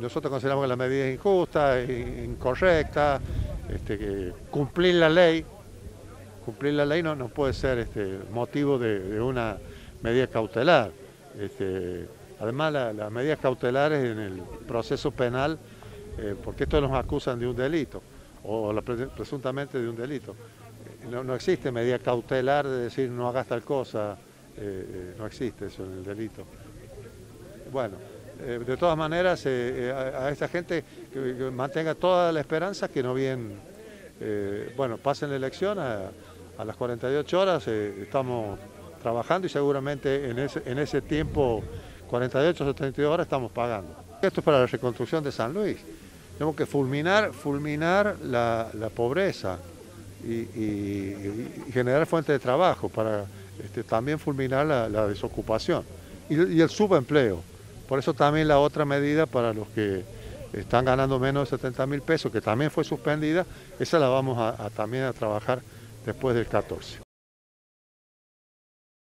nosotros consideramos que la medida es injusta, incorrecta, este, cumplir la ley, cumplir la ley no, no puede ser este, motivo de, una medida cautelar. Este, además, las medidas cautelares en el proceso penal, eh, porque esto nos acusan de un delito, o presuntamente de un delito. No, no, existe medida cautelar de decir no hagas tal cosa, eh, eh, no existe eso en el delito. Bueno, de todas maneras, a, esta gente que, mantenga toda la esperanza que no bien, bueno, pasen la elección a, a las 48 horas eh, estamos trabajando y seguramente en ese, en ese tiempo, 48 o 72 horas, estamos pagando. Esto es para la reconstrucción de San Luis. Tenemos que fulminar, fulminar la, pobreza y, generar fuentes de trabajo para este, también fulminar la, desocupación y, el subempleo. Por eso también la otra medida para los que están ganando menos de 70 mil pesos, que también fue suspendida, esa la vamos a, también a trabajar después del 14.